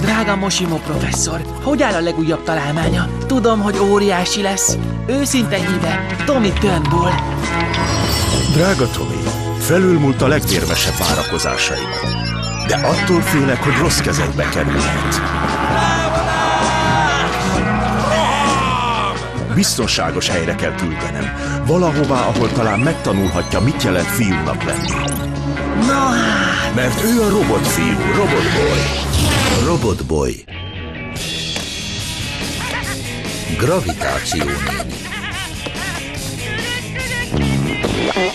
Drága Mosimo professzor, hogy áll a legújabb találmánya? Tudom, hogy óriási lesz. Őszinte híve, Tommy Turnbull. Drága Tommy, felülmúlt a legvérmesebb várakozásaimat. De attól félek, hogy rossz kezekbe kerülhet. Biztonságos helyre kell küldenem. Valahová, ahol talán megtanulhatja, mit jelent fiúnak lenni. No hát, Mert ő a robotfiú, robotboy. Robotboy. Gravitáció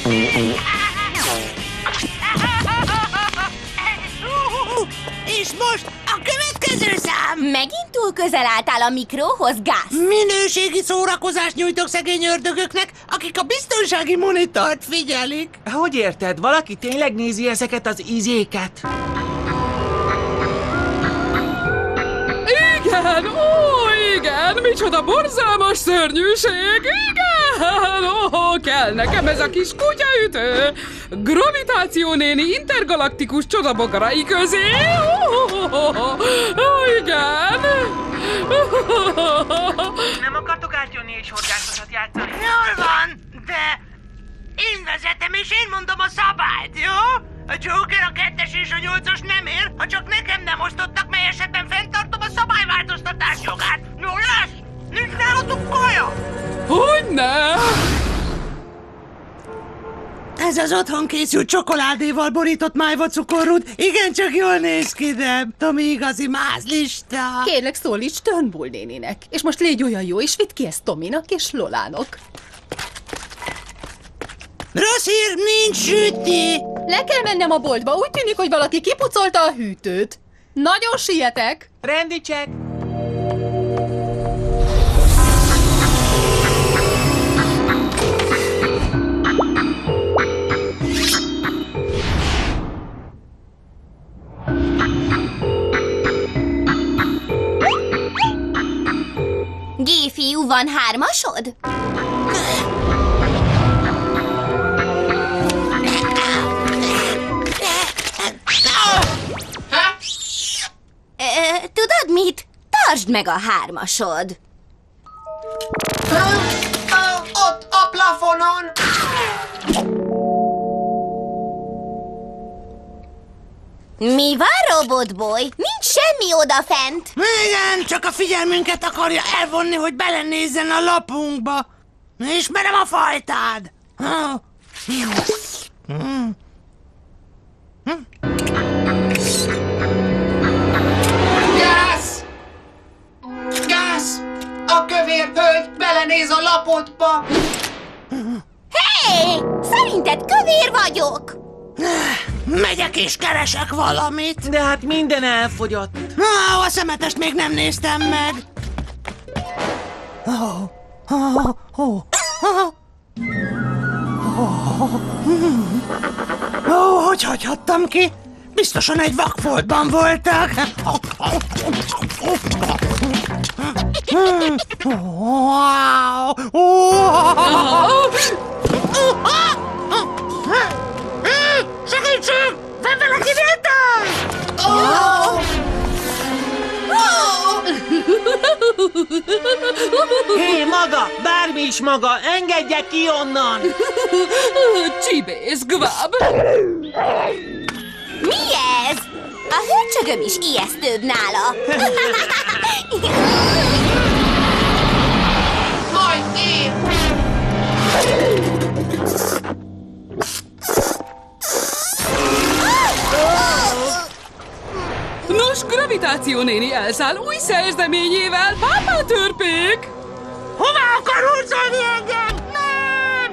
néni. És most a következő szám! Megint túl közel álltál a mikróhoz, Gáz. Minőségi szórakozást nyújtok szegény ördögöknek, akik a biztonsági monitort figyelik. hogy érted? Valaki tényleg nézi ezeket az izéket? Igen, ó, igen, micsoda borzalmas szörnyűség, igen, ó, kell nekem ez a kis kutyaütő. Gravitáció néni intergalaktikus csodabogarai közé, ó, igen. Nem akartok átjönni és horgászatát játszani? Jól van, de én vezetem és én mondom a szabályt, jó? A Joker, a kettes és a nyolcas nem ér, ha csak nekem nem osztottak, mely esetben fenntartom a szabályváltoztatás jogát. Jó lesz? Nincs nálatok kaja? Hogyne? Ez az otthon készült csokoládéval borított májva cukorút igencsak jól néz ki, de Tomi igazi mázlista. Kérlek, szólíts Turnbull néninek, és most légy olyan jó, és vidd ki ezt Tominak és Lolának. Rossz hír, nincs süti! Le kell mennem a boltba, úgy tűnik, hogy valaki kipucolta a hűtőt. Nagyon sietek! Rendi van hármasod? Tudod mit? Tartsd meg a hármasod. Ott a plafonon! Mi van, robotboy? Nincs semmi odafent. Igen, csak a figyelmünket akarja elvonni, hogy belenézzen a lapunkba. Ismerem a fajtád. Gáz! Gáz! A kövér hölgy belenéz a lapodba! Hé! Szerinted kövér vagyok? Megyek és keresek valamit. De hát minden elfogyott. Ó, a szemetest még nem néztem meg. Ó, ó, ó, ó. Ó, hogy hagyhattam ki? Biztosan egy vakfoltban voltak. Wow! Segítség! Van valaki vétel! Hé, maga! Bármi is maga! Engedje ki onnan! Csibész, gváb. Mi ez? A hőcsögöm is ijesztőbb nála. gravitáció néni elszáll új szerzeményével, pápá törpék! Hova akar húzolni engem? Nem!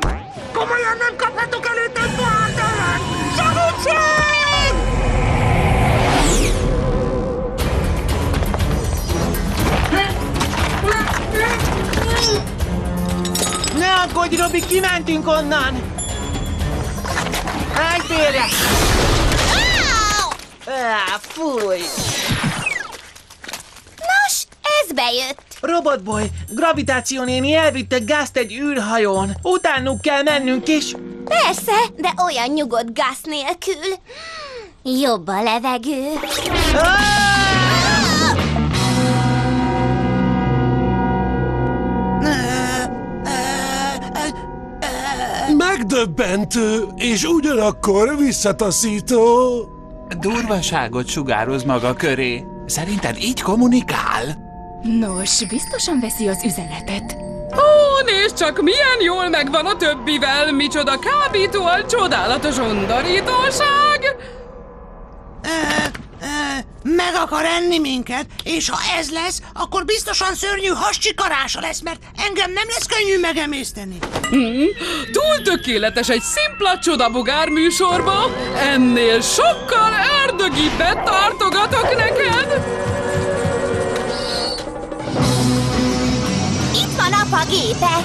Komolyan nem kaphatok előtt egy pohártalan! Segítség! Ne aggódj, Robi, kimentünk onnan! Állj félre! Fúj! lejött. Robotboy, gravitáció néni elvitte Gázt egy űrhajón. Utánuk kell mennünk is. Persze, de olyan nyugodt gáz nélkül. Jobb a levegő. Megdöbbentő, és ugyanakkor visszataszító. Durvaságot sugároz maga köré. Szerinted így kommunikál? Nos, biztosan veszi az üzenetet. Ó, nézd csak, milyen jól megvan a többivel, micsoda kábítóan csodálatos undorítóság! Meg akar enni minket, és ha ez lesz, akkor biztosan szörnyű hascsikarása lesz, mert engem nem lesz könnyű megemészteni. Hmm, túl tökéletes egy szimpla csodabogár műsorba, ennél sokkal ördögibbet tartogatok neked! Apa gépe.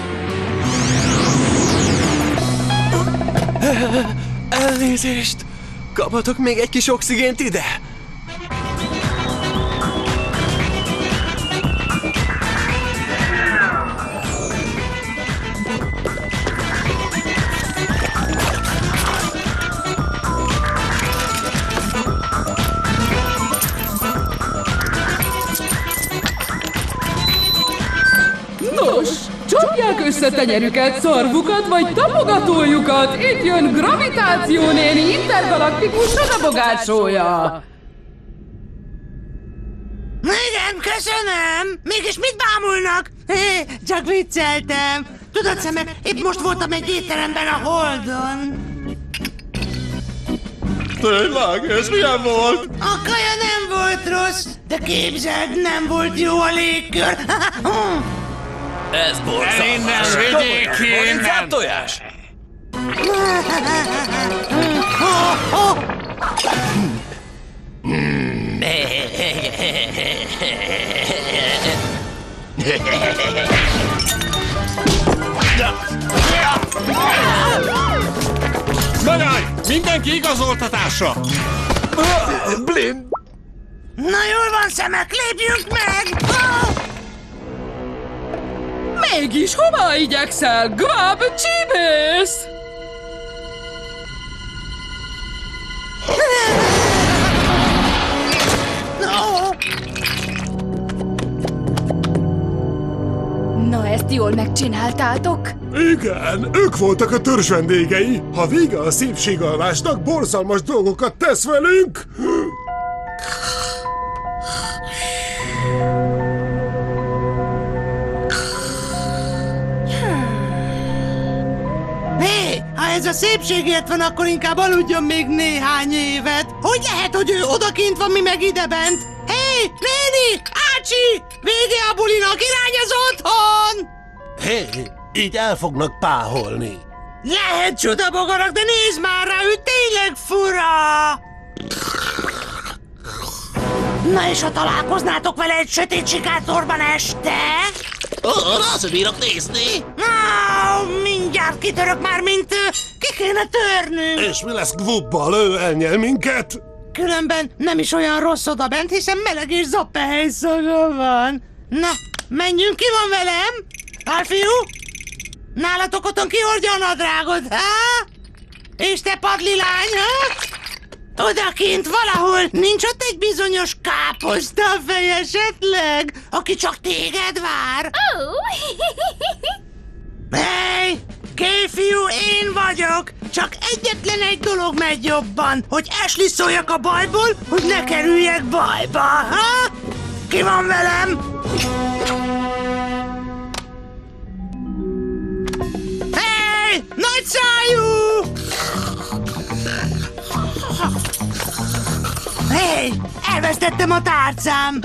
Elnézést! Kaphatok még egy kis oxigént ide? Csapják össze tenyerüket, szarvukat vagy tapogatójukat, itt jön Gravitáció néni intergalaktikus csodabogácsója! Igen, köszönöm! Mégis mit bámulnak? Hé, csak vicceltem. Tudod, szemek, épp most voltam egy étteremben a Holdon. Tényleg, ez milyen volt? A kaja nem volt rossz, de képzeld, nem volt jó a légkör. Ez borzalmas. Innen vigyék ki, innen! tojás? Megállj! Mindenki igazoltatásra! Blind! Na jól van, szemek, lépjünk meg! Ah! Mégis hova igyekszel, Grab csibész? No. Na, ezt jól megcsináltátok? Igen, ők voltak a törzs vendégei. Ha vége a szépségalvásnak, borzalmas dolgokat tesz velünk. Ha ez a szépségért van, akkor inkább aludjon még néhány évet. Hogy lehet, hogy ő odakint van, mi meg idebent? Hé, néni, ácsi, vége a bulinak, irány az otthon! Hé, így el fognak páholni. Lehet csodabogarak, de nézd már rá, ő tényleg fura! Na és ha találkoznátok vele egy sötét sikátorban este? Arra azt bírok nézni. Á, mindjárt kitörök már, mint ő. Ki kéne törnünk. És mi lesz Gvubbal? Ő elnyel minket? Különben nem is olyan rossz oda bent, hiszen meleg és zappehely szaga van. Na, menjünk, ki van velem? Alfiú? Nálatok otthon ki hordja a nadrágot, há? És te padli lány, ha? Odakint valahol nincs ott egy bizonyos káposzta fej esetleg, aki csak téged vár? Ó, Hey, Kéfiú, én vagyok! Csak egyetlen egy dolog megy jobban, hogy Ashley szóljak a bajból, hogy ne kerüljek bajba, ha? Ki van velem? Hey, nagy szájú! Hey, elvesztettem a tárcám!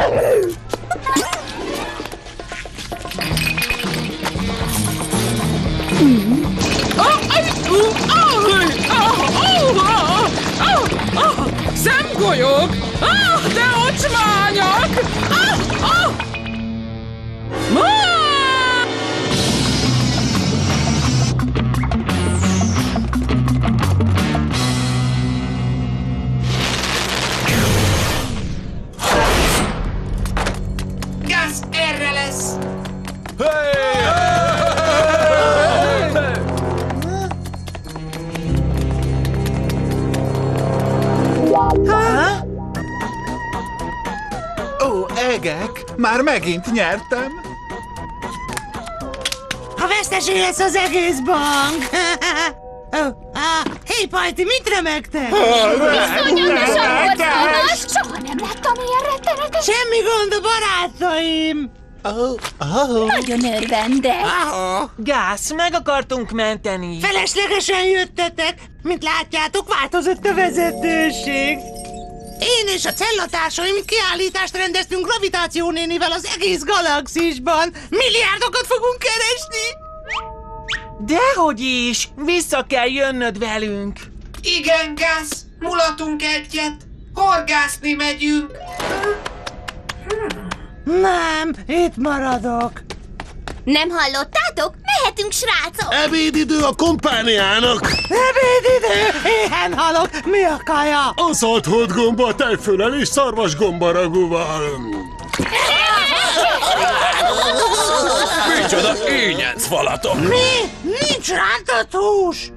Ooh, oh, Már megint nyertem! A vesztesé lesz az egész bank! Hé, Pajti, mit remegtek? Iszonyatosan borzalmas! Soha nem láttam ilyen rettenetes! Semmi gond a barátaim! Nagyon örvendek! Gáz, meg akartunk menteni. Feleslegesen jöttetek! Mint látjátok, változott a vezetőség! Én és a cellatársaim kiállítást rendeztünk Gravitáció nénivel az egész galaxisban! Milliárdokat fogunk keresni! Dehogy is, vissza kell jönnöd velünk. Igen, Gáz, mulatunk egyet. Horgászni megyünk. Nem, itt maradok. Nem hallottátok? Mehetünk, srácok! Ebédidő a kompániának! Ebédidő! Éhen halok! Mi a kaja? Aszalt holdgomba a tejfölel és szarvas gombaragúval. Micsoda ínyenc falatok! Mi? Nincs rántott hús!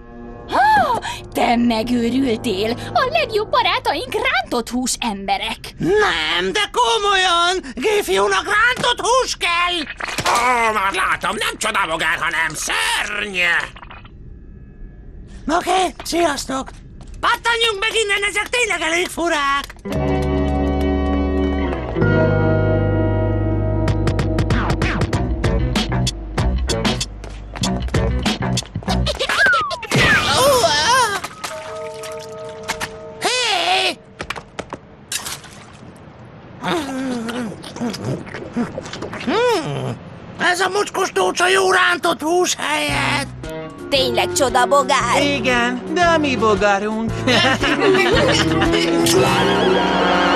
Ha, te megőrültél! A legjobb barátaink rántott hús emberek! Nem, de komolyan! Géfiúnak rántott hús kell! Ó, már látom, nem csodabogár, hanem szörny. Oké, okay, sziasztok! Pattanjunk meg innen, ezek tényleg elég furák! Hmm, Ez a mocskos tócsa jó rántott hús helyett! Tényleg csoda bogár! Igen, de a mi bogarunk.